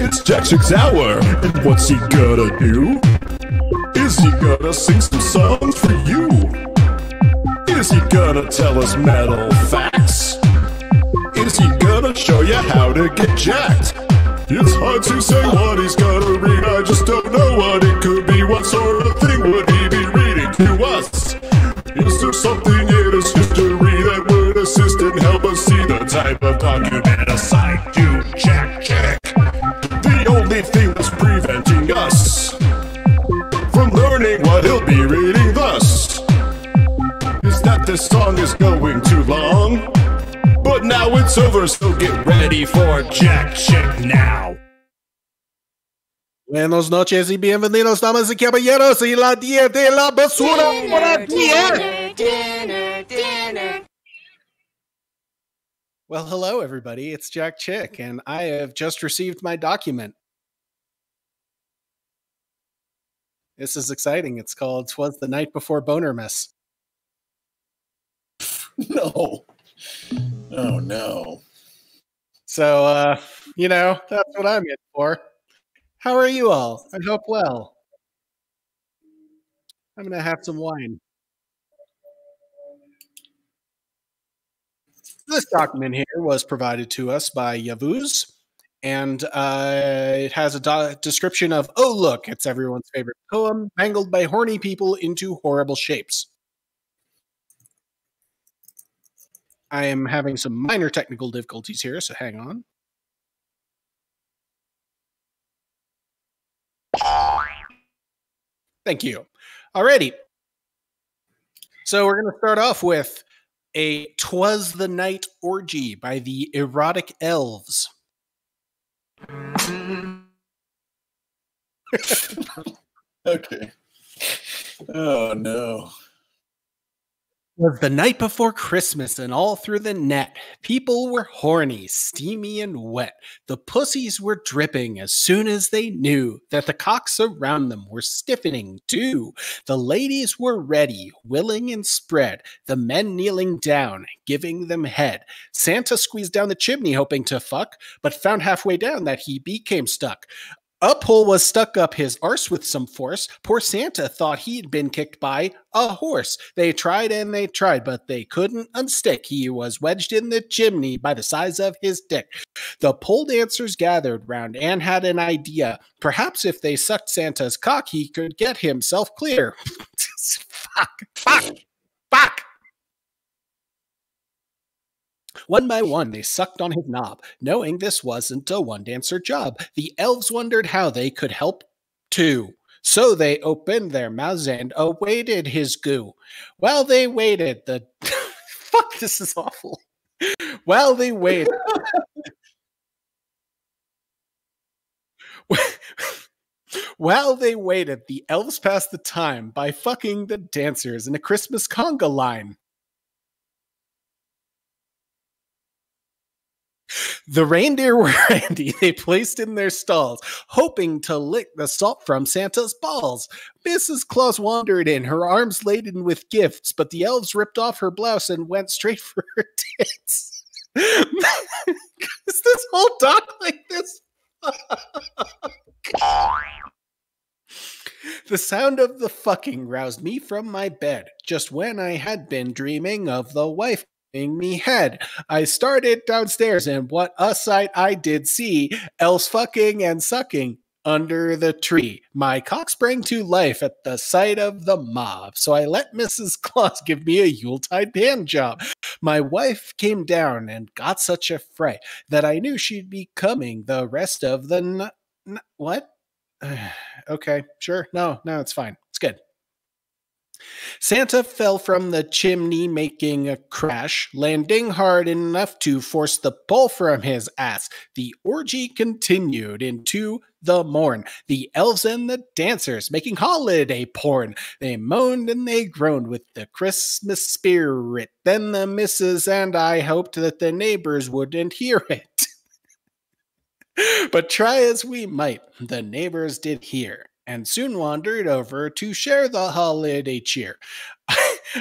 It's Jack Chick's hour, and what's he gonna do? Is he gonna sing some songs for you? Is he gonna tell us metal facts? Is he gonna show you how to get jacked? It's hard to say what he's gonna read, I just don't know what it could be. What sort of thing would he be reading to us? Is there something in his history that would assist and help us see the type of document assigned to Jack only thing that's preventing us from learning what he'll be reading thus is that this song is going too long. But now it's over, so get ready for Jack Chick now. Buenos noches y bienvenidos, damas y caballeros, y la día de la basura para día. Eh. Well, hello, everybody. It's Jack Chick, and I have just received my document. This is exciting. It's called "Twas the Night Before Boner Mess." No. Oh no. So, uh, you know, that's what I'm in for. How are you all? I hope well. I'm gonna have some wine. This document here was provided to us by Yavuz, and uh, it has a do- description of "Oh, look, it's everyone's favorite poem, mangled by horny people into horrible shapes." I am having some minor technical difficulties here, so hang on. Thank you. Alrighty. So we're going to start off with a Twas the Night Orgy by the Erotic Elves. Okay. Oh no. Was the night before Christmas, and all through the net, people were horny, steamy, and wet. The pussies were dripping as soon as they knew that the cocks around them were stiffening too. The ladies were ready, willing and spread, the men kneeling down, giving them head. Santa squeezed down the chimney, hoping to fuck, but found halfway down that he became stuck. Uphole was stuck up his arse with some force. Poor Santa thought he'd been kicked by a horse. They tried and they tried, but they couldn't unstick. He was wedged in the chimney by the size of his dick. The pole dancers gathered round and had an idea. Perhaps if they sucked Santa's cock, he could get himself clear. fuck, fuck, fuck. One by one, they sucked on his knob, knowing this wasn't a one dancer job. The elves wondered how they could help too. So they opened their mouths and awaited his goo. While they waited, the. Fuck, this is awful. While they waited. While they waited, the elves passed the time by fucking the dancers in a Christmas conga line. The reindeer were handy. They placed in their stalls, hoping to lick the salt from Santa's balls. Mrs. Claus wandered in, her arms laden with gifts, but the elves ripped off her blouse and went straight for her tits. Is this whole doc like this? The sound of the fucking roused me from my bed, just when I had been dreaming of the wife me head. I started downstairs, and what a sight I did see, else fucking and sucking under the tree. My cock sprang to life at the sight of the mob, so I let Mrs. Claus give me a Yuletide hand job. My wife came down and got such a fright that I knew she'd be coming the rest of the n- n- what? okay, sure. No, no, it's fine. It's good. Santa fell from the chimney, making a crash, landing hard enough to force the pole from his ass. The orgy continued into the morn. The elves and the dancers making holiday porn. They moaned and they groaned with the Christmas spirit. Then the missus and I hoped that the neighbors wouldn't hear it. but try as we might, the neighbors did hear, and soon wandered over to share the holiday cheer.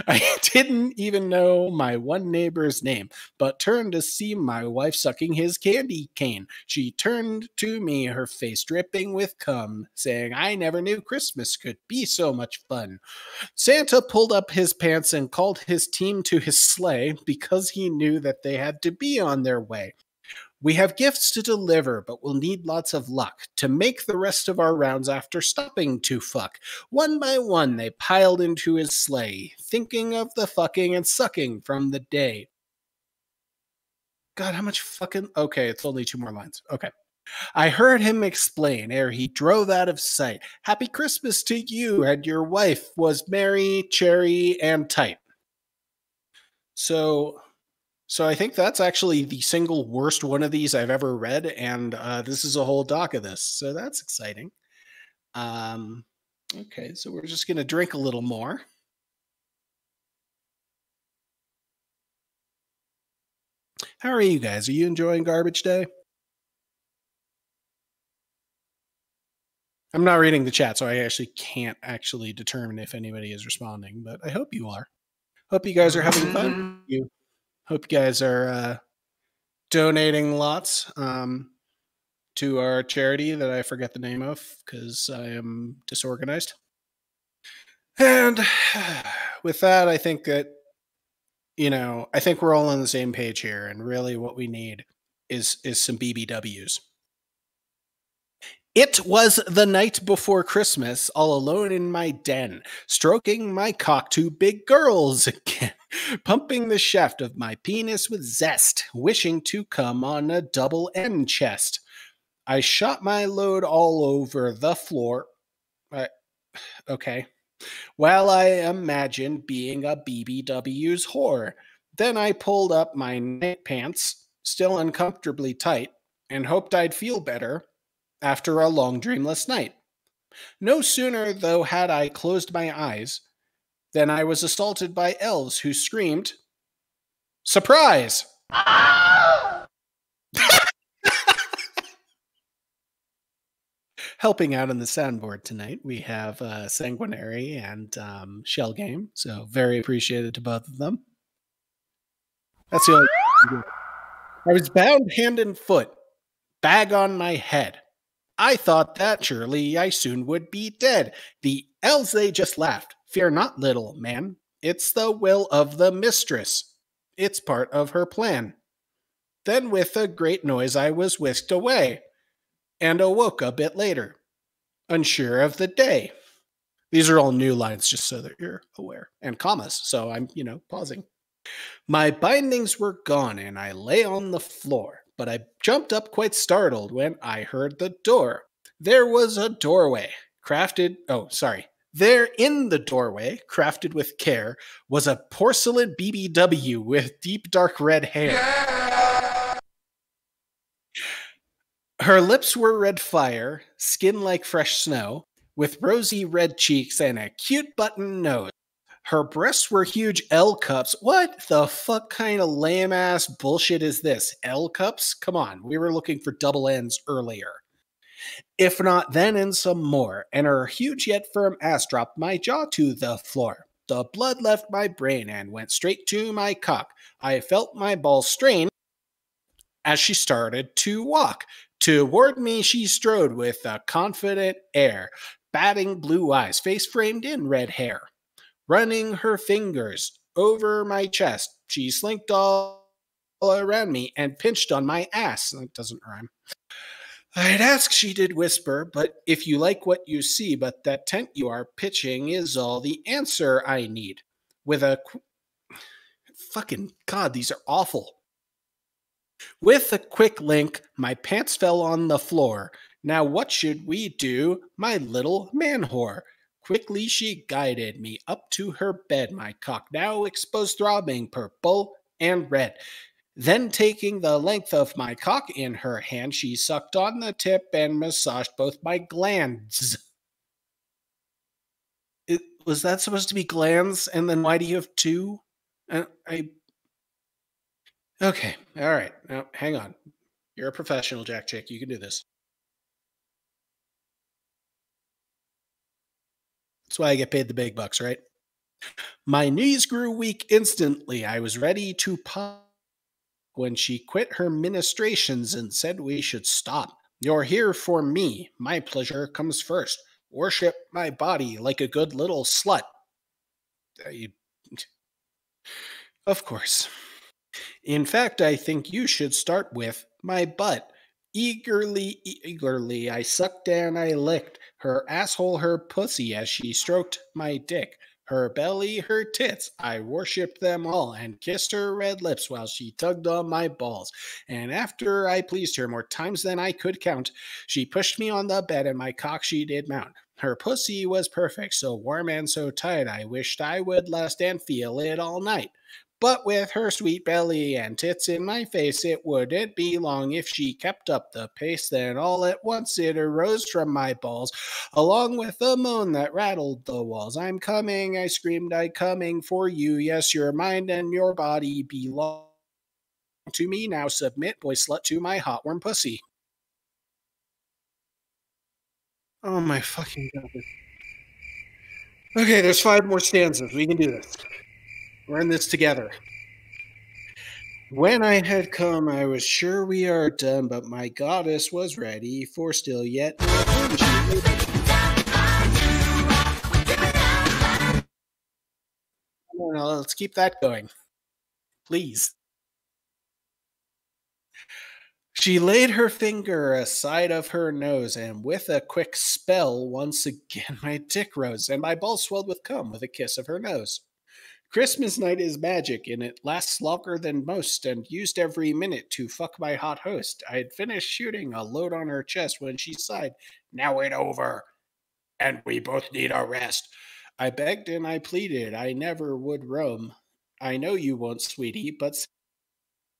I didn't even know my one neighbor's name, but turned to see my wife sucking his candy cane. She turned to me, her face dripping with cum, saying, I never knew Christmas could be so much fun. Santa pulled up his pants and called his team to his sleigh because he knew that they had to be on their way. We have gifts to deliver, but we'll need lots of luck to make the rest of our rounds after stopping to fuck. One by one, they piled into his sleigh, thinking of the fucking and sucking from the day. God, how much fucking. Okay, it's only two more lines. Okay. I heard him explain ere he drove out of sight. Happy Christmas to you and your wife was merry, cherry, and tight. So so I think that's actually the single worst one of these I've ever read, and uh, this is a whole doc of this, so that's exciting. Um, okay, so we're just gonna drink a little more. How are you guys? Are you enjoying Garbage Day? I'm not reading the chat, so I actually can't actually determine if anybody is responding, but I hope you are. Hope you guys are having fun. You Hope you guys are uh, donating lots um, to our charity that I forget the name of because I am disorganized. And with that, I think that, you know, I think we're all on the same page here. And really what we need is is some BBWs. It was the night before Christmas, all alone in my den, stroking my cock to big girls again, pumping the shaft of my penis with zest, wishing to come on a double N chest. I shot my load all over the floor. I, okay. While I imagined being a BBW's whore. Then I pulled up my night pants, still uncomfortably tight, and hoped I'd feel better after a long dreamless night. No sooner, though, had I closed my eyes than I was assaulted by elves who screamed, Surprise! Helping out on the soundboard tonight, we have uh, Sanguinary and um, Shell Game, so very appreciated to both of them. That's the only. I was bound hand and foot, bag on my head. I thought that surely I soon would be dead. The elves they just laughed. Fear not, little man. It's the will of the mistress. It's part of her plan. Then with a great noise I was whisked away, and awoke a bit later, unsure of the day. These are all new lines, just so that you're aware, and commas, so I'm, you know, pausing. My bindings were gone, and I lay on the floor but I jumped up quite startled when I heard the door. There was a doorway, crafted, oh, sorry. There in the doorway, crafted with care, was a porcelain BBW with deep dark red hair. Her lips were red fire, skin like fresh snow, with rosy red cheeks and a cute button nose. Her breasts were huge L cups. What the fuck kind of lame ass bullshit is this? L cups? Come on, we were looking for double N's earlier. If not then and some more, and her huge yet firm ass dropped my jaw to the floor. The blood left my brain and went straight to my cock. I felt my balls strain as she started to walk. Toward me she strode with a confident air, batting blue eyes, face framed in red hair running her fingers over my chest. She slinked all around me and pinched on my ass. That doesn't rhyme. I'd ask, she did whisper, but if you like what you see, but that tent you are pitching is all the answer I need. With a qu- fucking God, these are awful. With a quick link, my pants fell on the floor. Now, what should we do, my little man whore? Quickly she guided me up to her bed, my cock now exposed, throbbing purple and red. Then, taking the length of my cock in her hand, she sucked on the tip and massaged both my glands. It, was that supposed to be glands? And then why do you have two? Uh, I. Okay, all right. Now, hang on. You're a professional, Jack Chick. You can do this. That's why I get paid the big bucks, right? My knees grew weak instantly. I was ready to pop when she quit her ministrations and said we should stop. You're here for me. My pleasure comes first. Worship my body like a good little slut. You- Of course. In fact, I think you should start with my butt. Eagerly, eagerly, I sucked and I licked her asshole, her pussy as she stroked my dick. Her belly, her tits, I worshipped them all and kissed her red lips while she tugged on my balls. And after I pleased her more times than I could count, she pushed me on the bed and my cock she did mount. Her pussy was perfect, so warm and so tight, I wished I would last and feel it all night. But with her sweet belly and tits in my face, it wouldn't be long if she kept up the pace. Then all at once it arose from my balls, along with a moan that rattled the walls. I'm coming, I screamed, I coming for you. Yes, your mind and your body belong to me. Now submit, boy slut, to my hot worm pussy. Oh my fucking god. Okay, there's five more stanzas. We can do this. We're in this together. When I had come, I was sure we are done, but my goddess was ready for still yet. Let's keep that going. Please. She laid her finger aside of her nose, and with a quick spell, once again my dick rose, and my balls swelled with cum with a kiss of her nose. Christmas night is magic, and it lasts longer than most, and used every minute to fuck my hot host. I had finished shooting a load on her chest when she sighed, Now it over, and we both need a rest. I begged and I pleaded, I never would roam. I know you won't, sweetie, but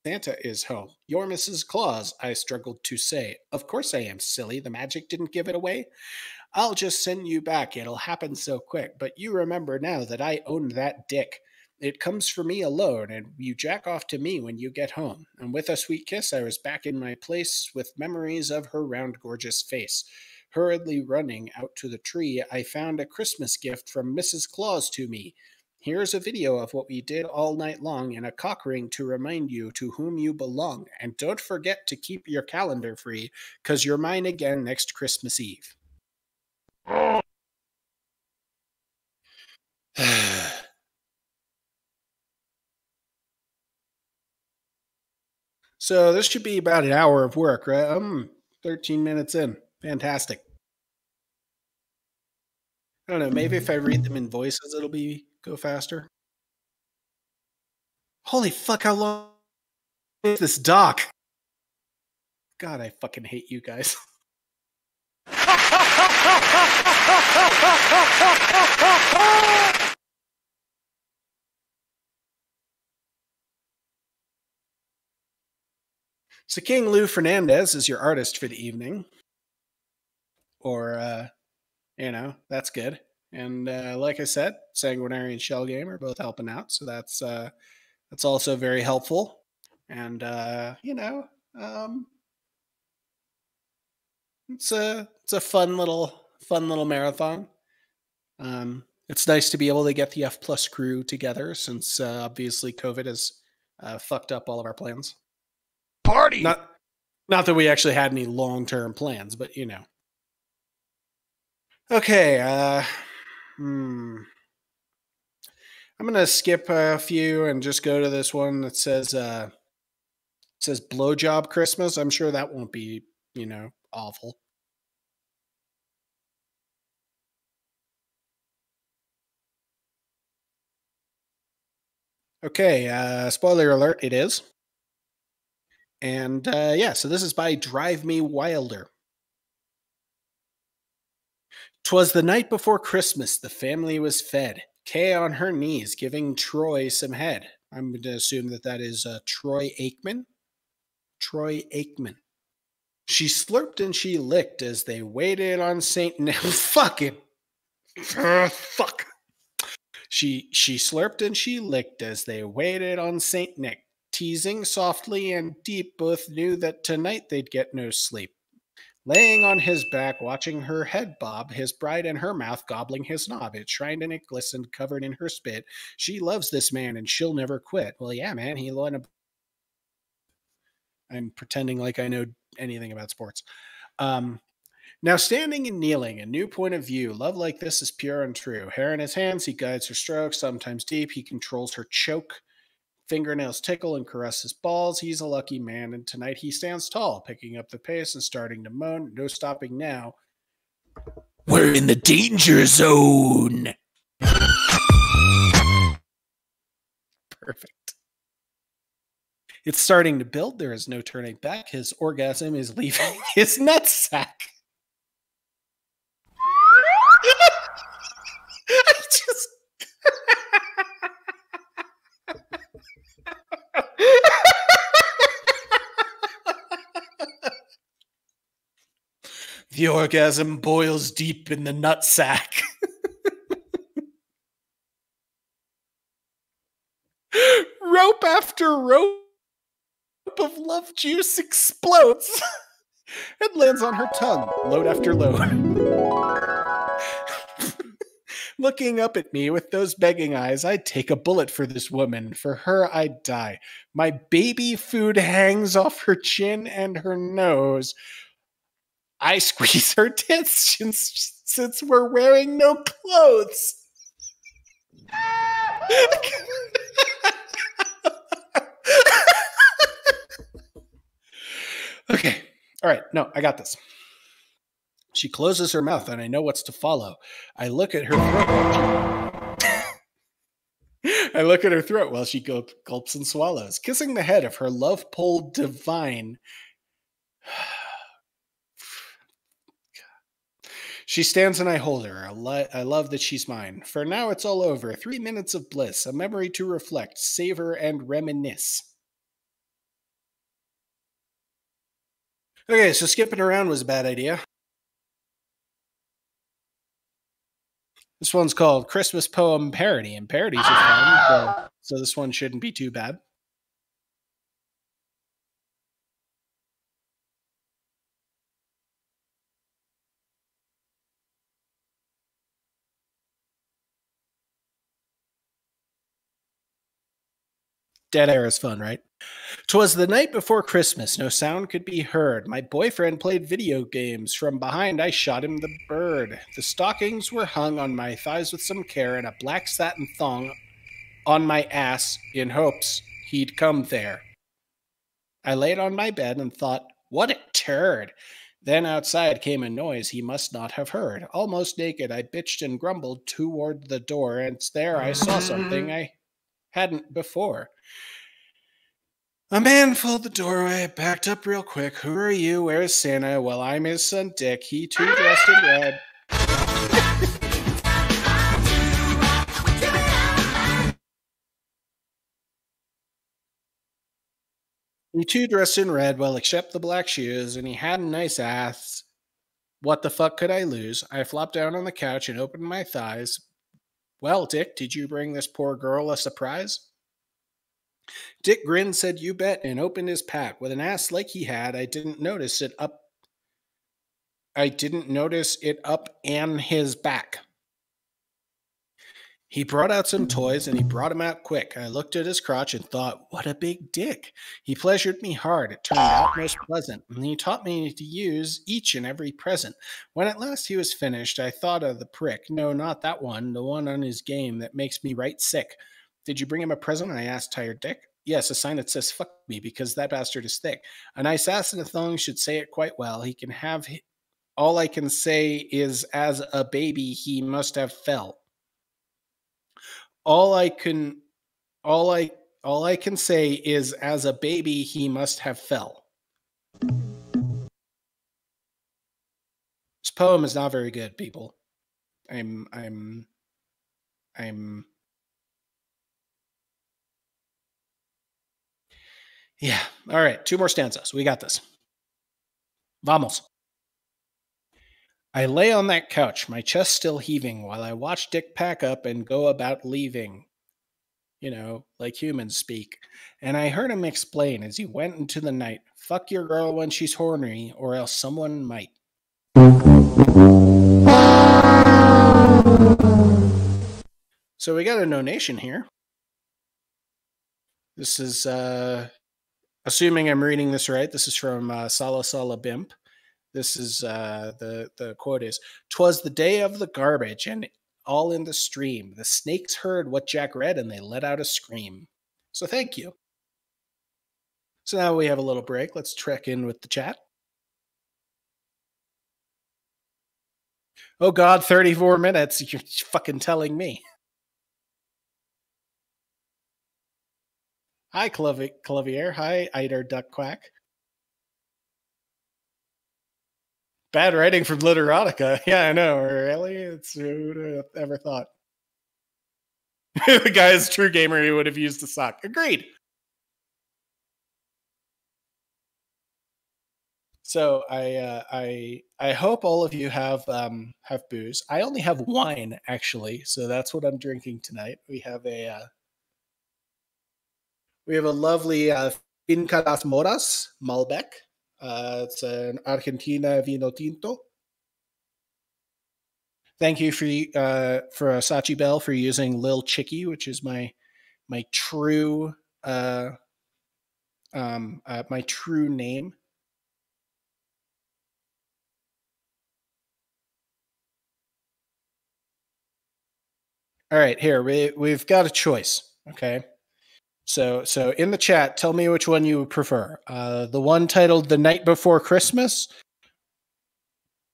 Santa is home. You're Mrs. Claus, I struggled to say. Of course I am, silly. The magic didn't give it away. I'll just send you back. It'll happen so quick. But you remember now that I own that dick. It comes for me alone, and you jack off to me when you get home. And with a sweet kiss, I was back in my place with memories of her round, gorgeous face. Hurriedly running out to the tree, I found a Christmas gift from Mrs. Claus to me. Here's a video of what we did all night long and a cock ring to remind you to whom you belong. And don't forget to keep your calendar free, because you're mine again next Christmas Eve. so this should be about an hour of work, right? I'm 13 minutes in. Fantastic. I don't know. Maybe if I read them in voices, it'll be go faster. Holy fuck! How long is this doc? God, I fucking hate you guys. So King Lou Fernandez is your artist for the evening. Or uh you know, that's good. And uh like I said, Sanguinary and Shell Game are both helping out, so that's uh that's also very helpful. And uh, you know, um it's a it's a fun little fun little marathon. Um it's nice to be able to get the F plus crew together since uh, obviously COVID has uh, fucked up all of our plans. Party! Not not that we actually had any long term plans, but you know. Okay, uh hmm. I'm gonna skip a few and just go to this one that says uh says blowjob Christmas. I'm sure that won't be, you know, awful. Okay, uh spoiler alert, it is. And uh yeah, so this is by Drive Me Wilder. Twas the night before Christmas, the family was fed. Kay on her knees, giving Troy some head. I'm going to assume that that is uh, Troy Aikman. Troy Aikman. She slurped and she licked as they waited on Saint Nick. Fucking Ah, fuck. She she slurped and she licked as they waited on Saint Nick, teasing softly and deep. Both knew that tonight they'd get no sleep. Laying on his back, watching her head bob, his bride in her mouth gobbling his knob. It shrined and it glistened, covered in her spit. She loves this man and she'll never quit. Well, yeah, man, he won a. I'm pretending like I know anything about sports. Um, now, standing and kneeling, a new point of view. Love like this is pure and true. Hair in his hands, he guides her strokes, sometimes deep. He controls her choke. Fingernails tickle and caress his balls. He's a lucky man, and tonight he stands tall, picking up the pace and starting to moan. No stopping now. We're in the danger zone. Perfect. It's starting to build. There is no turning back. His orgasm is leaving his nutsack. I just. the orgasm boils deep in the nutsack. rope after rope of juice explodes and lands on her tongue, load after load. Looking up at me with those begging eyes, I'd take a bullet for this woman. For her, I'd die. My baby food hangs off her chin and her nose. I squeeze her tits since, since we're wearing no clothes. okay. All right. No, I got this. She closes her mouth, and I know what's to follow. I look at her throat. I look at her throat while she gulp, gulps and swallows, kissing the head of her love pole divine. She stands and I hold her. I, lo- I love that she's mine. For now, it's all over. Three minutes of bliss, a memory to reflect, savor, and reminisce. Okay, so skipping around was a bad idea. This one's called Christmas Poem Parody, and parodies are fun, so, so this one shouldn't be too bad. Dead air is fun, right? Twas the night before Christmas, no sound could be heard. My boyfriend played video games. From behind, I shot him the bird. The stockings were hung on my thighs with some care, and a black satin thong on my ass in hopes he'd come there. I laid on my bed and thought, what a turd. Then outside came a noise he must not have heard. Almost naked, I bitched and grumbled toward the door, and there I saw something I hadn't before. A man filled the doorway, backed up real quick. Who are you? Where's Santa? Well, I'm his son Dick. He too dressed in red. He too dressed in red, well, except the black shoes, and he had a nice ass. What the fuck could I lose? I flopped down on the couch and opened my thighs. Well, Dick, did you bring this poor girl a surprise? Dick grinned, said, You bet, and opened his pack. With an ass like he had, I didn't notice it up. I didn't notice it up and his back. He brought out some toys and he brought them out quick. I looked at his crotch and thought, what a big dick. He pleasured me hard. It turned out most pleasant. And he taught me to use each and every present. When at last he was finished, I thought of the prick. No, not that one, the one on his game that makes me right sick. Did you bring him a present? I asked Tired Dick. Yes, a sign that says fuck me because that bastard is thick. A nice ass in a thong should say it quite well. He can have. All I can say is, as a baby, he must have felt all I can all I all I can say is as a baby he must have fell. This poem is not very good, people. I'm I'm I'm Yeah. All right, two more stanzas. We got this. Vamos. I lay on that couch, my chest still heaving, while I watched Dick pack up and go about leaving. you know, like humans speak. And I heard him explain as he went into the night fuck your girl when she's horny, or else someone might. So we got a donation here. This is, uh, assuming I'm reading this right, this is from uh, Sala Sala Bimp. This is uh, the the quote is: "Twas the day of the garbage, and all in the stream. The snakes heard what Jack read, and they let out a scream." So thank you. So now we have a little break. Let's trek in with the chat. Oh God, 34 minutes. You're fucking telling me. Hi, Clavi- Clavier. Hi, Eider Duck Quack. Bad writing from Literotica. Yeah, I know. Really? It's who would have ever thought? the guy is true gamer. He would have used a sock. Agreed. So I uh, I I hope all of you have um, have booze. I only have wine actually, so that's what I'm drinking tonight. We have a uh, we have a lovely uh, Finca las Moras Malbec. Uh, it's an Argentina vino tinto. Thank you for uh, for Sachi Bell for using Lil Chicky, which is my my true uh, um, uh, my true name. All right, here we we've got a choice. Okay, so so in the chat, tell me which one you prefer. Uh, the one titled "The Night Before Christmas,"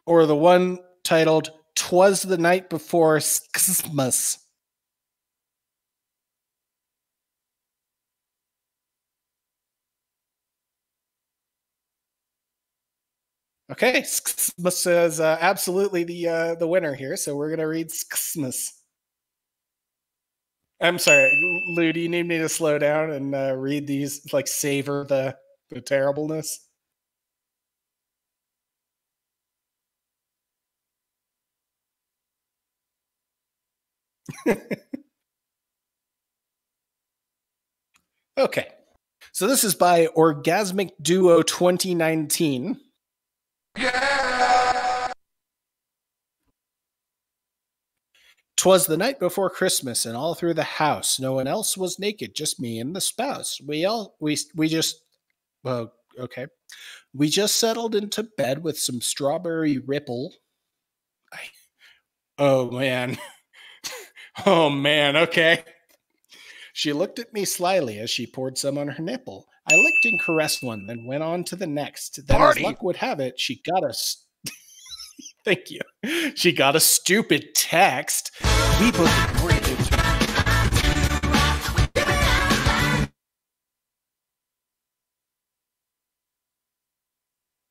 or the one titled "Twas the Night Before Christmas." Okay, Xmas is uh, absolutely the uh, the winner here, so we're gonna read Xmas. I'm sorry, Lou. Do you need me to slow down and uh, read these? Like savor the the terribleness. okay, so this is by Orgasmic Duo 2019. Twas the night before Christmas, and all through the house, no one else was naked, just me and the spouse. We all we we just well, okay. We just settled into bed with some strawberry ripple. I, oh man. oh man, okay. She looked at me slyly as she poured some on her nipple. I licked and caressed one, then went on to the next. Then, Party. as luck would have it, she got us. Thank you. She got a stupid text. We both.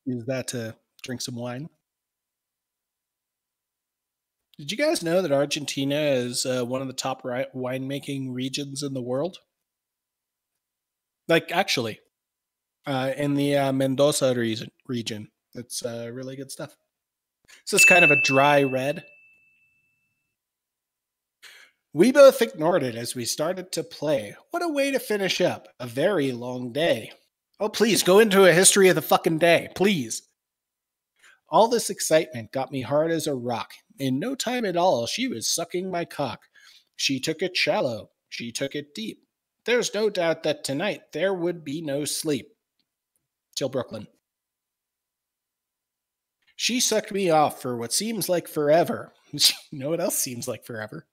Use that to drink some wine. Did you guys know that Argentina is uh, one of the top winemaking regions in the world? Like, actually, uh, in the uh, Mendoza region, region, it's uh, really good stuff. So it's kind of a dry red. We both ignored it as we started to play. What a way to finish up a very long day. Oh, please go into a history of the fucking day, please. All this excitement got me hard as a rock. In no time at all, she was sucking my cock. She took it shallow. She took it deep. There's no doubt that tonight there would be no sleep. Till Brooklyn. She sucked me off for what seems like forever. you know what else seems like forever?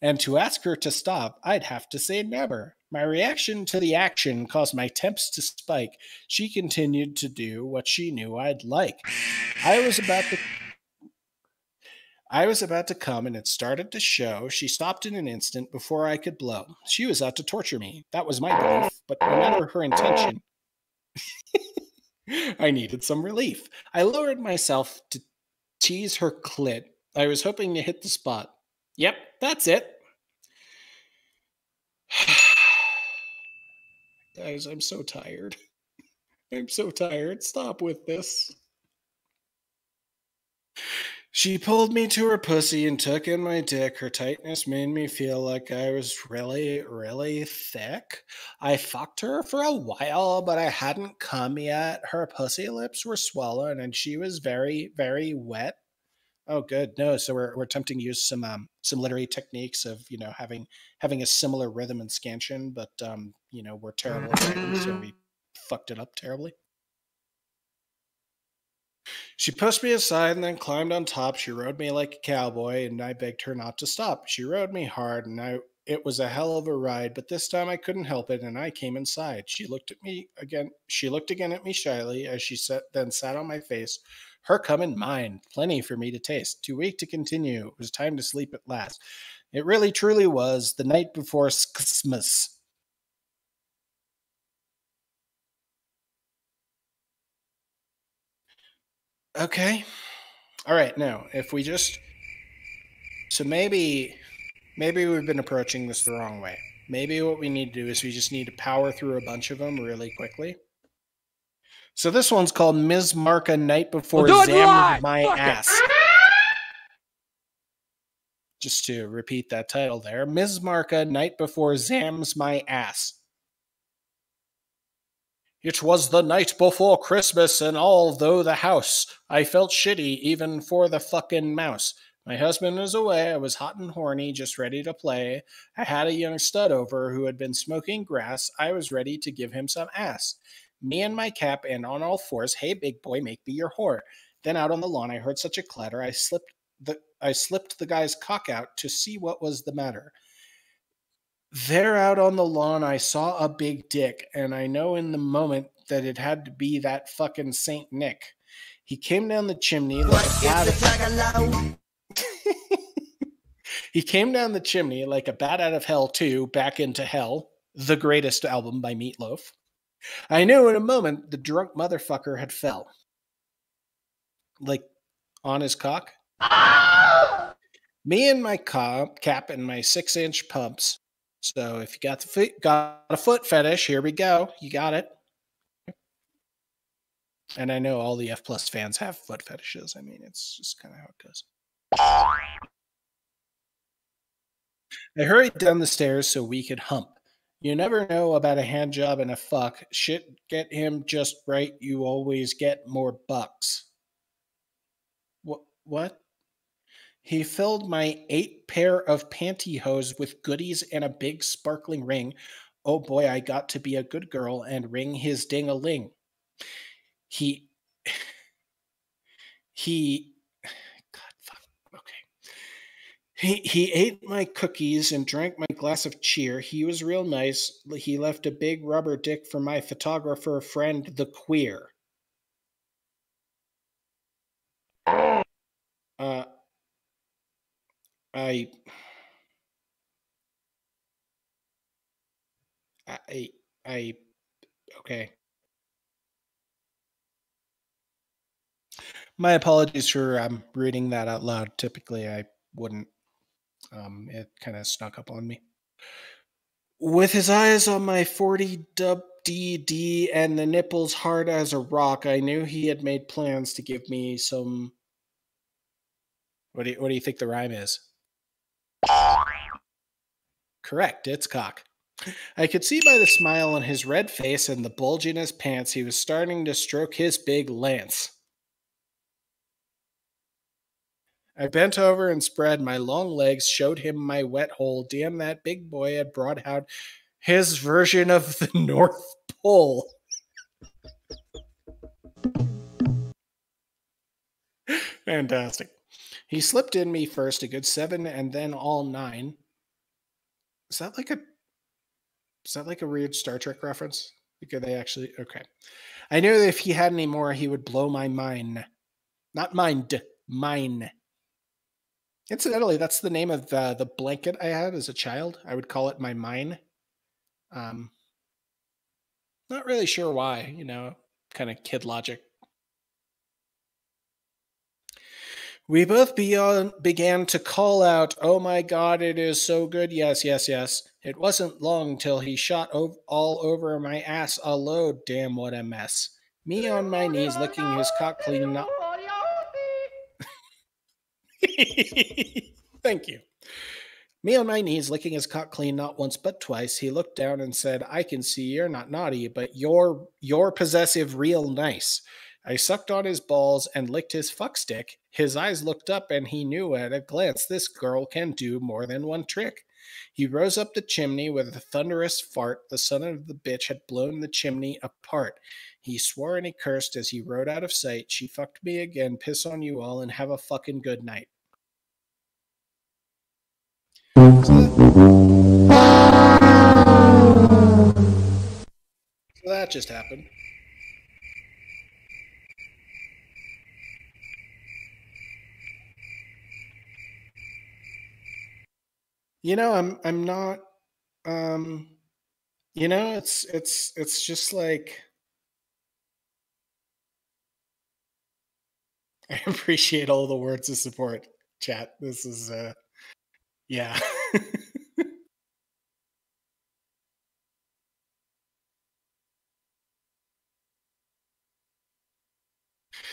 And to ask her to stop, I'd have to say never. My reaction to the action caused my temps to spike. She continued to do what she knew I'd like. I was about to I was about to come and it started to show. She stopped in an instant before I could blow. She was out to torture me. That was my belief, but no matter her intention, I needed some relief. I lowered myself to tease her clit. I was hoping to hit the spot. Yep, that's it. Guys, I'm so tired. I'm so tired. Stop with this. She pulled me to her pussy and took in my dick. Her tightness made me feel like I was really, really thick. I fucked her for a while, but I hadn't come yet. Her pussy lips were swollen and she was very, very wet. Oh, good. No, so we're, we're attempting to use some um, some literary techniques of you know having having a similar rhythm and scansion, but um, you know we're terrible at writing, so we fucked it up terribly. She pushed me aside and then climbed on top. She rode me like a cowboy, and I begged her not to stop. She rode me hard, and I it was a hell of a ride, but this time I couldn't help it, and I came inside. She looked at me again. She looked again at me shyly as she sat, then sat on my face. Her come and mine, plenty for me to taste. Too weak to continue. It was time to sleep at last. It really truly was the night before Christmas. Okay. All right. Now, if we just. So maybe. Maybe we've been approaching this the wrong way. Maybe what we need to do is we just need to power through a bunch of them really quickly. So this one's called Ms. Marka Night Before We'll it Zam. My Fuck it. Ass. Just to repeat that title there Ms. Marka Night Before Zams My Ass. It was the night before Christmas, and although the house, I felt shitty even for the fucking mouse. My husband was away, I was hot and horny, just ready to play. I had a young stud over who had been smoking grass. I was ready to give him some ass. Me and my cap, and on all fours, hey big boy, make me your whore. Then out on the lawn, I heard such a clatter, I slipped the I slipped the guy's cock out to see what was the matter. There out on the lawn, I saw a big dick, and I know in the moment that it had to be that fucking Saint Nick. He came down the chimney like a bat. he came down the chimney like a bat out of hell, too, back into hell, the greatest album by Meatloaf. I knew in a moment the drunk motherfucker had fell. Like on his cock. Me and my cop, cap and my six inch pumps. So if you got the foot, got a foot fetish, here we go. You got it. And I know all the F plus fans have foot fetishes. I mean, it's just kind of how it goes. I hurried down the stairs so we could hump. You never know about a hand job and a fuck. Shit, get him just right. You always get more bucks. What? What? He filled my eight pair of pantyhose with goodies and a big sparkling ring. Oh boy, I got to be a good girl and ring his ding a ling. He. He. God, fuck. Okay. He, he ate my cookies and drank my glass of cheer. He was real nice. He left a big rubber dick for my photographer friend, the queer. Uh, I, I, I, okay. My apologies for um, reading that out loud. Typically, I wouldn't. Um, it kind of snuck up on me. With his eyes on my 40 dub DD and the nipples hard as a rock, I knew he had made plans to give me some. What do you, what do you think the rhyme is? Correct, it's cock. I could see by the smile on his red face and the bulge in his pants he was starting to stroke his big lance. I bent over and spread my long legs, showed him my wet hole. Damn, that big boy had brought out his version of the North Pole. Fantastic. He slipped in me first a good seven and then all nine. Is that like a is that like a weird Star Trek reference? Because they actually okay? I knew that if he had any more, he would blow my mind. Not mind, mine. Incidentally, that's the name of the, the blanket I had as a child. I would call it my mine. Um, not really sure why, you know, kind of kid logic. We both beyond, began to call out, Oh my god, it is so good. Yes, yes, yes. It wasn't long till he shot all over my ass a load. Damn, what a mess. Me on my knees, licking his cock clean. Not- Thank you. Me on my knees, licking his cock clean not once but twice, he looked down and said, I can see you're not naughty, but you're you're possessive real nice. I sucked on his balls and licked his fuck stick. His eyes looked up and he knew at a glance this girl can do more than one trick. He rose up the chimney with a thunderous fart. The son of the bitch had blown the chimney apart. He swore and he cursed as he rode out of sight. She fucked me again. Piss on you all and have a fucking good night. So that just happened. You know, I'm I'm not um you know, it's it's it's just like I appreciate all the words of support, chat. This is uh yeah.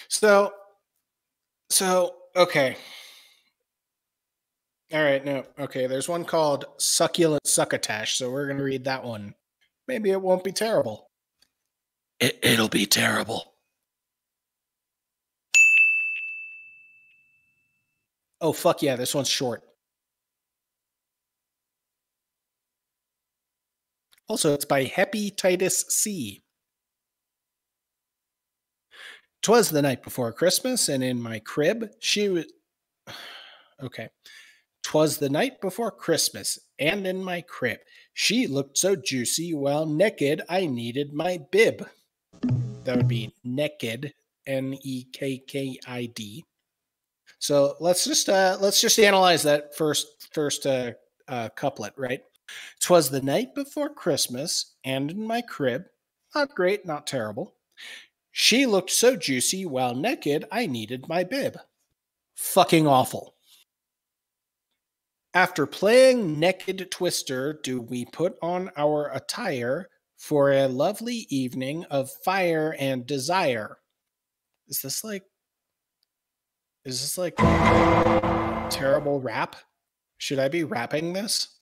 so so okay. All right, no. Okay, there's one called Succulent Succotash, so we're going to read that one. Maybe it won't be terrible. It, it'll be terrible. Oh, fuck yeah, this one's short. Also, it's by Happy Titus C. Twas the night before Christmas, and in my crib, she was. Okay. Twas the night before Christmas, and in my crib, she looked so juicy while naked I needed my bib. That would be naked, N E K K I D. So let's just uh, let's just analyze that first first uh, uh, couplet, right? Twas the night before Christmas, and in my crib, not great, not terrible. She looked so juicy while naked I needed my bib. Fucking awful. After playing Naked Twister, do we put on our attire for a lovely evening of fire and desire? Is this like. Is this like terrible rap? Should I be rapping this?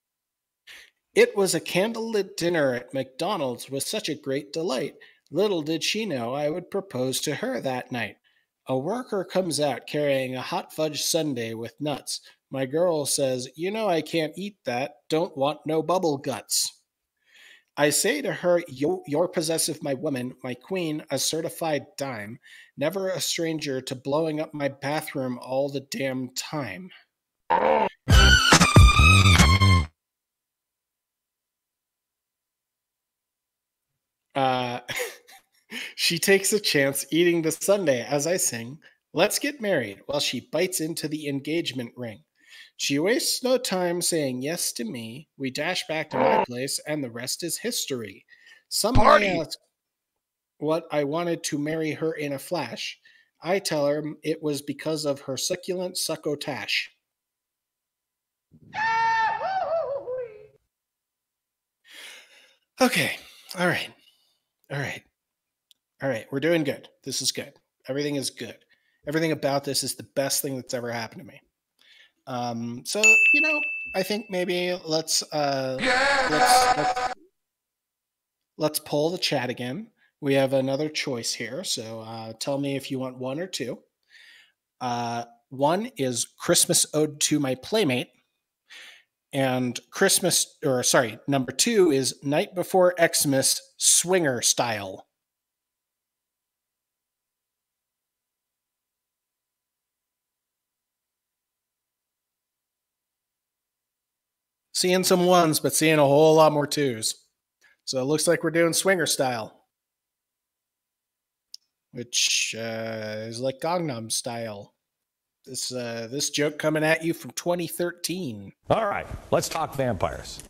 It was a candlelit dinner at McDonald's with such a great delight. Little did she know I would propose to her that night. A worker comes out carrying a hot fudge sundae with nuts. My girl says, You know, I can't eat that. Don't want no bubble guts. I say to her, You're possessive, my woman, my queen, a certified dime, never a stranger to blowing up my bathroom all the damn time. Uh, she takes a chance eating the sundae as I sing, Let's get married, while she bites into the engagement ring. She wastes no time saying yes to me. We dash back to my place, and the rest is history. Some Party. what I wanted to marry her in a flash. I tell her it was because of her succulent succotash. Okay. All right. All right. All right. We're doing good. This is good. Everything is good. Everything about this is the best thing that's ever happened to me. Um, so you know, I think maybe let's uh let's, let's let's poll the chat again. We have another choice here, so uh, tell me if you want one or two. Uh, one is Christmas Ode to My Playmate, and Christmas, or sorry, number two is Night Before Xmas Swinger Style. Seeing some ones, but seeing a whole lot more twos. So it looks like we're doing swinger style, which uh, is like Gangnam style. This uh, this joke coming at you from 2013. All right, let's talk vampires.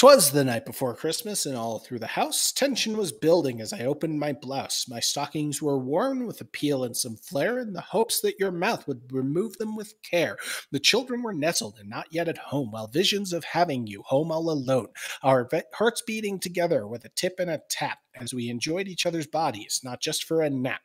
Twas the night before Christmas, and all through the house tension was building as I opened my blouse. My stockings were worn with a peel and some flair, in the hopes that your mouth would remove them with care. The children were nestled and not yet at home, while visions of having you home all alone, our hearts beating together with a tip and a tap as we enjoyed each other's bodies, not just for a nap.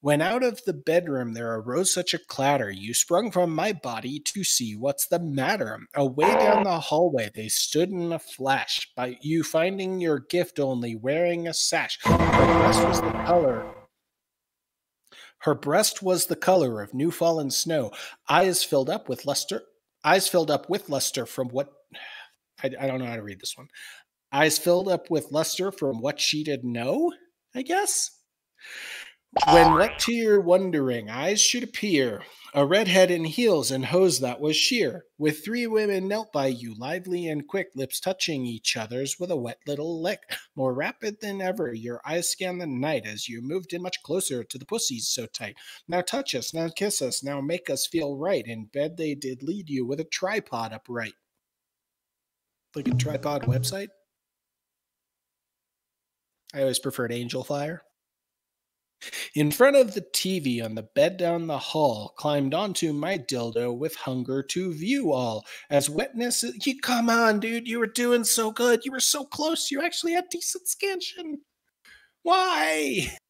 When out of the bedroom there arose such a clatter, you sprung from my body to see what's the matter. Away down the hallway they stood in a flash, by you finding your gift only wearing a sash. Her breast was the color. Her breast was the color of new fallen snow. Eyes filled up with luster. Eyes filled up with luster from what I, I don't know how to read this one. Eyes filled up with luster from what she didn't know, I guess. When what to your wondering eyes should appear, a redhead in heels and hose that was sheer, with three women knelt by you, lively and quick, lips touching each other's with a wet little lick. More rapid than ever, your eyes scanned the night as you moved in much closer to the pussies so tight. Now touch us, now kiss us, now make us feel right. In bed they did lead you with a tripod upright. Like a tripod website? I always preferred Angelfire. In front of the TV on the bed down the hall, climbed onto my dildo with hunger to view all. As wetness, you come on, dude, you were doing so good. You were so close. You actually had decent scansion. Why?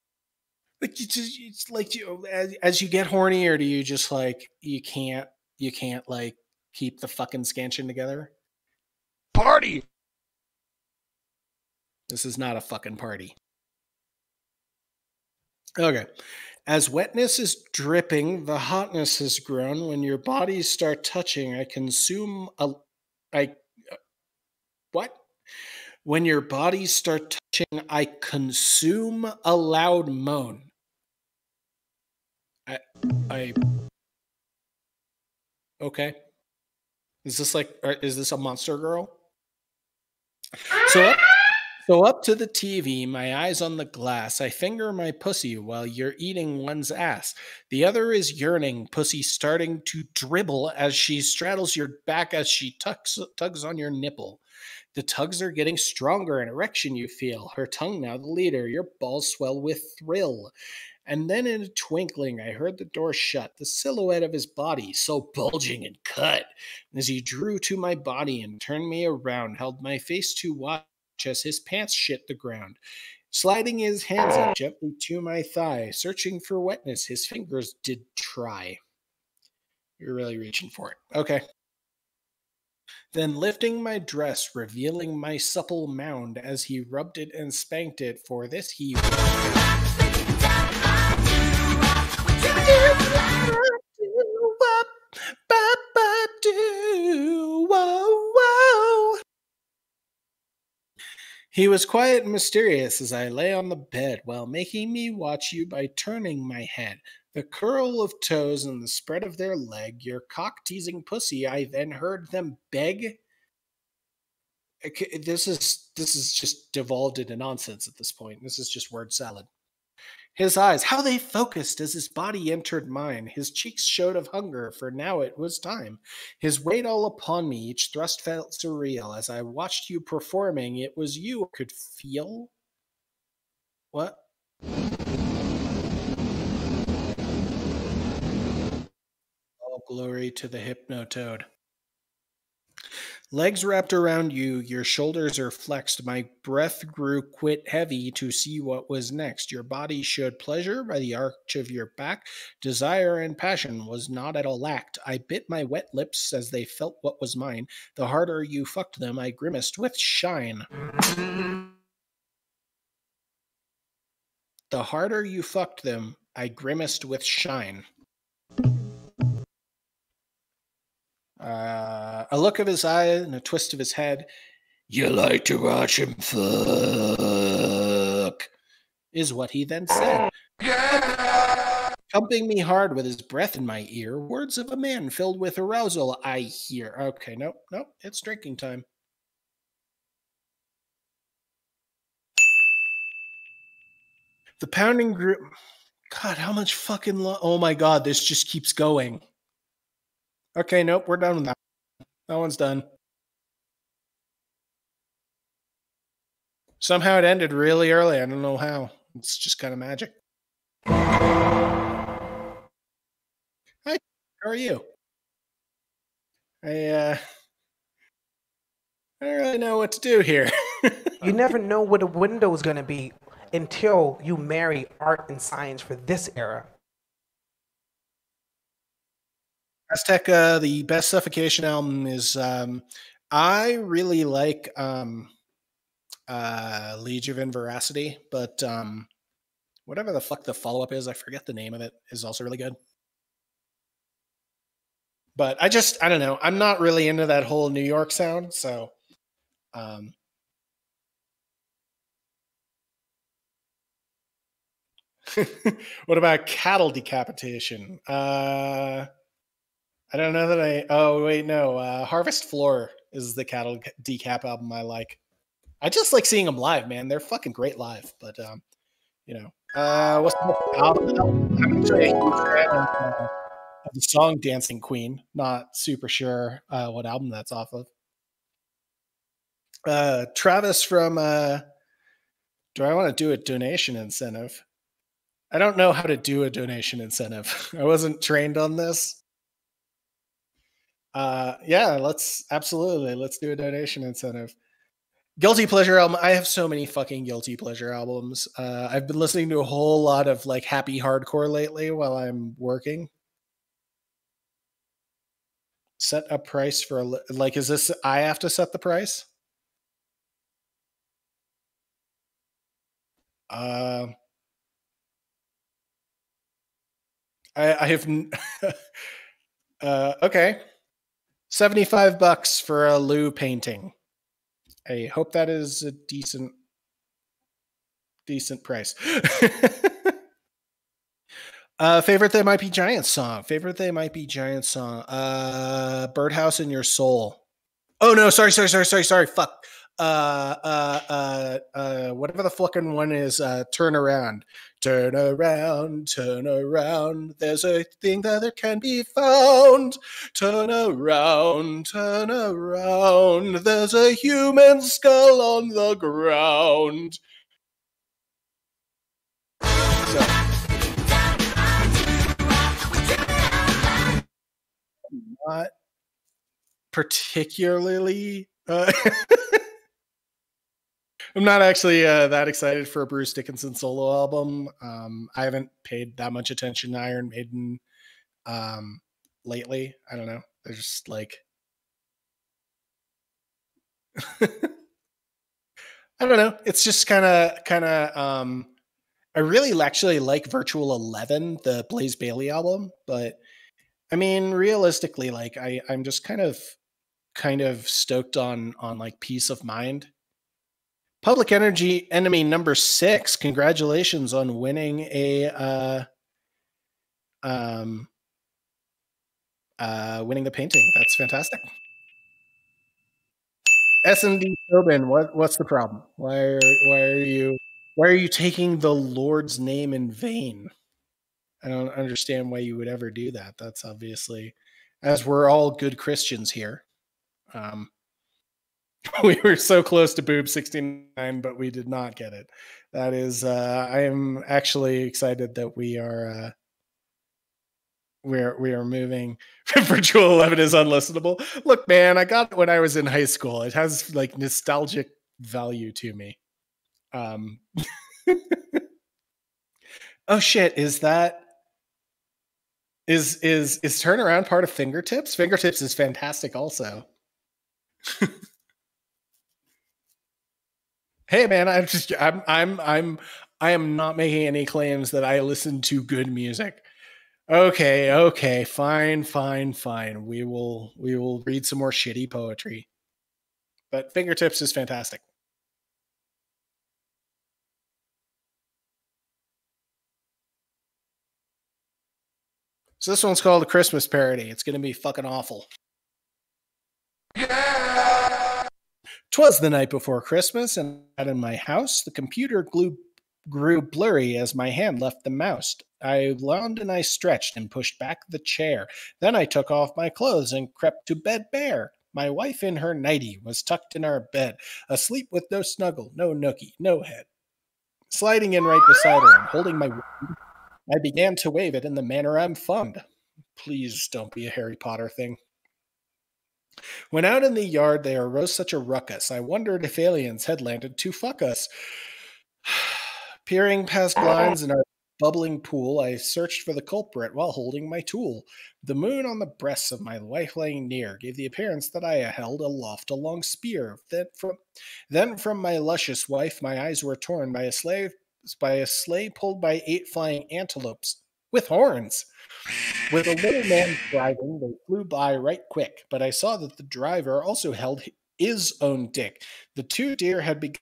Like you just, it's like you as, as you get hornier, do you just like you can't you can't like keep the fucking scansion together? Party! This is not a fucking party. Okay. As wetness is dripping, the hotness has grown. When your bodies start touching, I consume a. I. uh, What? When your bodies start touching, I consume a loud moan. I. I. Okay. Is this like. Is this a monster girl? So so up to the TV, my eyes on the glass. I finger my pussy while you're eating one's ass. The other is yearning, pussy starting to dribble as she straddles your back as she tugs, tugs on your nipple. The tugs are getting stronger, an erection you feel. Her tongue now the leader, your balls swell with thrill. And then in a twinkling, I heard the door shut, the silhouette of his body, so bulging and cut. As he drew to my body and turned me around, held my face to watch as his pants shit the ground. Sliding his hands up gently to my thigh, searching for wetness, his fingers did try. You're really reaching for it. Okay. Then lifting my dress, revealing my supple mound as he rubbed it and spanked it, for this he He was quiet and mysterious as I lay on the bed while making me watch you by turning my head. The curl of toes and the spread of their leg, your cock teasing pussy, I then heard them beg. This is this is just devolved into nonsense at this point. This is just word salad. His eyes, how they focused as his body entered mine. His cheeks showed of hunger, for now it was time. His weight all upon me, each thrust felt surreal. As I watched you performing, it was you I could feel. What? All glory to the hypnotoad. Legs wrapped around you, your shoulders are flexed. My breath grew quite heavy to see what was next. Your body showed pleasure by the arch of your back. Desire and passion was not at all lacked. I bit my wet lips as they felt what was mine. The harder you fucked them, I grimaced with shine. The harder you fucked them, I grimaced with shine. Uh, a look of his eye and a twist of his head. You like to watch him fuck. is what he then said. Pumping me hard with his breath in my ear, words of a man filled with arousal I hear. Okay, nope, nope, it's drinking time. The pounding group. God, how much fucking lo- Oh my god, this just keeps going. Okay, nope, we're done with that. That one's done. Somehow it ended really early. I don't know how. It's just kind of magic. Hi, how are you? I uh I don't really know what to do here. You never know what a window is gonna be. until you marry art and science for this era. Aztec, uh, the best suffocation album is um, I really like um, uh, Legion of Veracity, but um, whatever the fuck the follow up is, I forget the name of it, is also really good. But I just I don't know. I'm not really into that whole New York sound, so um, what about cattle decapitation? Uh, I don't know that I. Oh wait, no. Uh, Harvest Floor is the cattle decap album I like. I just like seeing them live, man. They're fucking great live. But um, you know, uh, what's the album? I'm fan uh, the song "Dancing Queen." Not super sure uh, what album that's off of. Uh, Travis from. Uh, do I want to do a donation incentive? I don't know how to do a donation incentive. I wasn't trained on this. Uh, yeah, let's absolutely let's do a donation incentive. Guilty pleasure album. I have so many fucking guilty pleasure albums. Uh, I've been listening to a whole lot of like happy hardcore lately while I'm working. Set a price for a li- like. Is this I have to set the price? Uh, I, I have. uh, okay. 75 bucks for a Lou painting. I hope that is a decent decent price. uh favorite they might be giants song. Favorite they might be giants song. Uh Birdhouse in Your Soul. Oh no, sorry, sorry, sorry, sorry, sorry. Fuck. Uh uh uh uh whatever the fucking one is, uh turn around. Turn around, turn around. There's a thing that can be found. Turn around, turn around. There's a human skull on the ground. So, not particularly. Uh, I'm not actually uh, that excited for a Bruce Dickinson solo album. Um, I haven't paid that much attention to Iron Maiden um, lately. I don't know. They're just like. I don't know. It's just kind of, kind of. Um, I really actually like Virtual Eleven, the Blaze Bayley album, but I mean, realistically, like I, I'm just kind of, kind of stoked on on like Piece of Mind. Public Energy Enemy number six. Congratulations on winning a uh, um, uh, winning the painting. That's fantastic. S and Tobin, what what's the problem? Why are why are you why are you taking the Lord's name in vain? I don't understand why you would ever do that. That's obviously, as we're all good Christians here. Um, we were so close to boob 69 but we did not get it. That is uh i am actually excited that we are uh we're we are moving. Virtual 11 is unlistenable. Look man i got it when i was in high school. It has like nostalgic value to me. Um oh shit. Is that is is is turnaround part of fingertips? Fingertips is fantastic also hey man i'm just i'm i'm i'm i am not making any claims that i listen to good music. Okay okay fine fine fine. We will we will read some more shitty poetry. But fingertips is fantastic. So this one's called a christmas parody. It's going to be fucking awful Twas the night before Christmas, and out in my house, the computer grew, grew blurry as my hand left the mouse. I yawned and I stretched and pushed back the chair. Then I took off my clothes and crept to bed bare. My wife in her nightie was tucked in our bed, asleep with no snuggle, no nookie, no head. Sliding in right beside her and holding my wand, I began to wave it in the manner I'm fond. Please don't be a Harry Potter thing. When out in the yard there arose such a ruckus, I wondered if aliens had landed to fuck us. Peering past blinds in our bubbling pool, I searched for the culprit while holding my tool. The moon on the breasts of my wife laying near gave the appearance that I held aloft a long spear. Then from, then from my luscious wife my eyes were torn by a slave by a sleigh pulled by eight flying antelopes with horns. With a little man driving, they flew by right quick, but I saw that the driver also held his own dick. The two deer had begun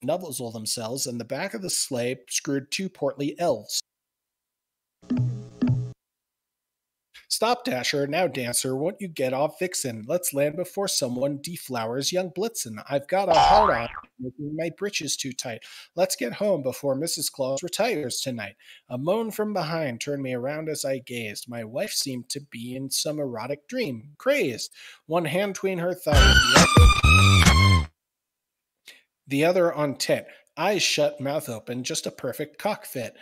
to nuzzle themselves, and the back of the sleigh screwed two portly elves. Stop, Dasher. Now, Dancer, won't you get off Vixen? Let's land before someone deflowers young Blitzen. I've got a hard on making my breeches too tight. Let's get home before Mrs. Claus retires tonight. A moan from behind turned me around as I gazed. My wife seemed to be in some erotic dream, crazed. One hand between her thighs, the other, the other on tit. Eyes shut, mouth open, just a perfect cockfit.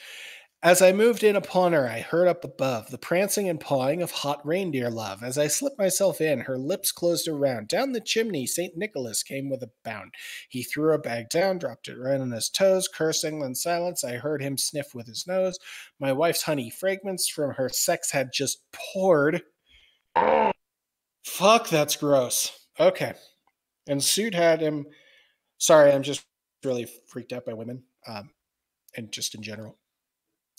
As I moved in upon her, I heard up above the prancing and pawing of hot reindeer love. As I slipped myself in, her lips closed around. Down the chimney, St. Nicholas came with a bound. He threw a bag down, dropped it right on his toes, cursing. In silence, I heard him sniff with his nose. My wife's honey fragments from her sex had just poured. Fuck, that's gross. Okay. And Suit had him. Sorry, I'm just really freaked out by women um, and just in general.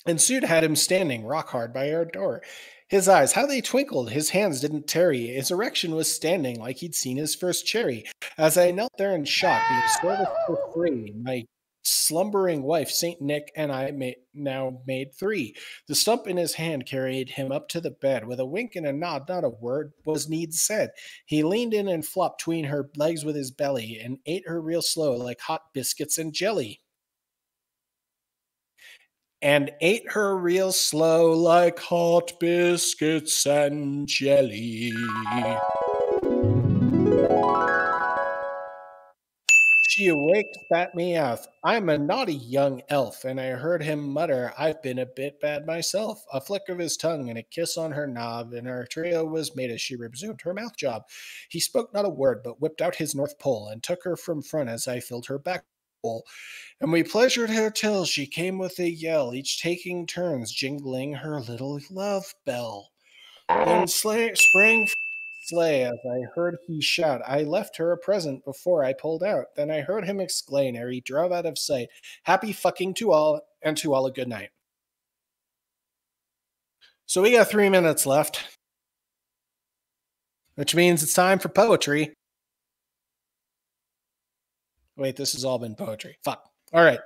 And Suit had him standing rock hard by our door. His eyes, how they twinkled, his hands didn't tarry. His erection was standing like he'd seen his first cherry. As I knelt there in shock, being serviced for free, my slumbering wife, Saint Nick, and I ma- now made three. The stump in his hand carried him up to the bed. With a wink and a nod, not a word was needs said. He leaned in and flopped between her legs with his belly, and ate her real slow like hot biscuits and jelly and ate her real slow like hot biscuits and jelly. She awake, spat me out. I'm a naughty young elf, and I heard him mutter, I've been a bit bad myself. A flick of his tongue and a kiss on her knob, and our trio was made as she resumed her mouth job. He spoke not a word, but whipped out his North Pole and took her from front as I filled her back and we pleasured her till she came with a yell, each taking turns jingling her little love bell. Then slay, sprang sleigh as I heard he shout, I left her a present before I pulled out. Then I heard him exclaim ere he drove out of sight, Happy fucking to all, and to all a good night. So we got three minutes left, which means it's time for poetry. Wait, this has all been poetry. Fuck. All right.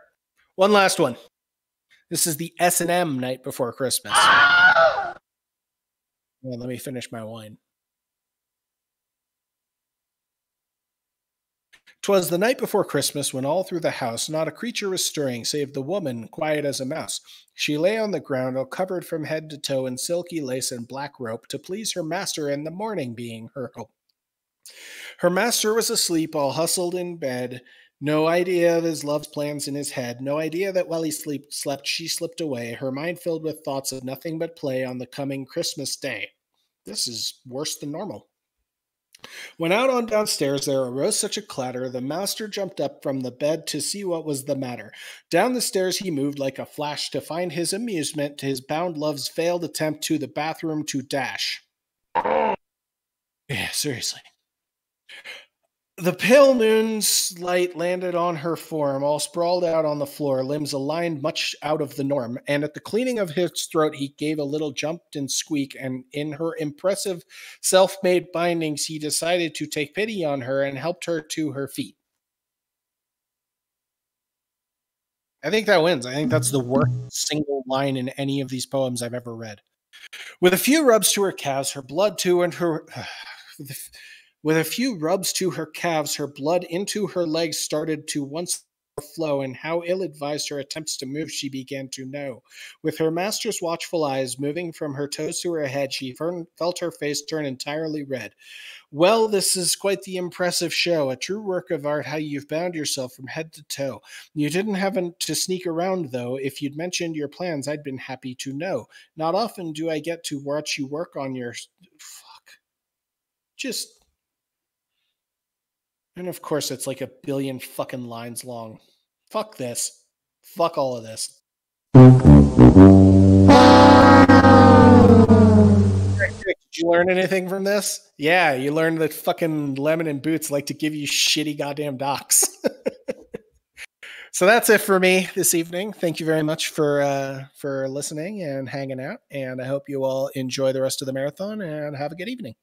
One last one. This is the S&M night before Christmas. well, let me finish my wine. Twas the night before Christmas when all through the house not a creature was stirring save the woman, quiet as a mouse. She lay on the ground, all covered from head to toe in silky lace and black rope, to please her master in the morning being her hope. Her master was asleep, all hustled in bed, no idea of his love's plans in his head, no idea that while he sleep, slept, she slipped away, her mind filled with thoughts of nothing but play on the coming Christmas day. This is worse than normal. When out on downstairs there arose such a clatter, the master jumped up from the bed to see what was the matter. Down the stairs he moved like a flash to find his amusement to his bound love's failed attempt to the bathroom to dash. Yeah, seriously. The pale moon's light landed on her form, all sprawled out on the floor, limbs aligned much out of the norm. And at the cleaning of his throat, he gave a little jump and squeak. And in her impressive self made bindings, he decided to take pity on her and helped her to her feet. I think that wins. I think that's the worst single line in any of these poems I've ever read. With a few rubs to her calves, her blood to and her. With a few rubs to her calves, her blood into her legs started to once flow, and how ill advised her attempts to move she began to know. With her master's watchful eyes moving from her toes to her head, she felt her face turn entirely red. Well, this is quite the impressive show, a true work of art how you've bound yourself from head to toe. You didn't have to sneak around, though. If you'd mentioned your plans, I'd been happy to know. Not often do I get to watch you work on your. Fuck. Just and of course, it's like a billion fucking lines long. Fuck this. Fuck all of this. Did you learn anything from this? Yeah, you learned that fucking Lemon and Boots like to give you shitty goddamn docs. so that's it for me this evening. Thank you very much for uh, for listening and hanging out, and I hope you all enjoy the rest of the marathon and have a good evening.